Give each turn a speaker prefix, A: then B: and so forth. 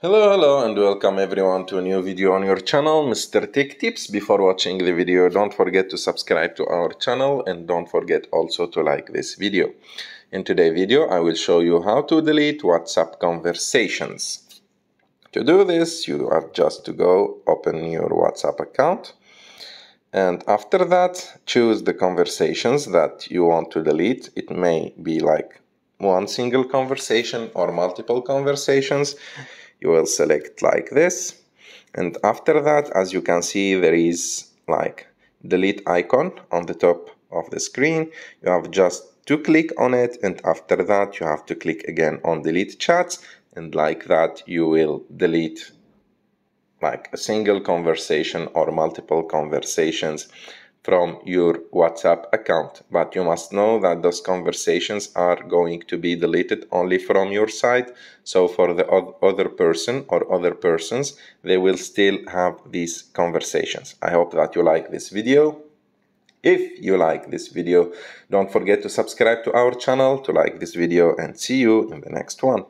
A: Hello, hello, and welcome everyone to a new video on your channel, Mr. Tech Tips. Before watching the video, don't forget to subscribe to our channel and don't forget also to like this video. In today's video, I will show you how to delete WhatsApp conversations. To do this, you have just to go open your WhatsApp account and after that, choose the conversations that you want to delete. It may be like one single conversation or multiple conversations you will select like this. And after that as you can see there is like delete icon on the top of the screen. You have just to click on it and after that you have to click again on delete chats. And like that you will delete like a single conversation or multiple conversations from your WhatsApp account. But you must know that those conversations are going to be deleted only from your side. So for the other person or other persons, they will still have these conversations. I hope that you like this video. If you like this video, don't forget to subscribe to our channel, to like this video and see you in the next one.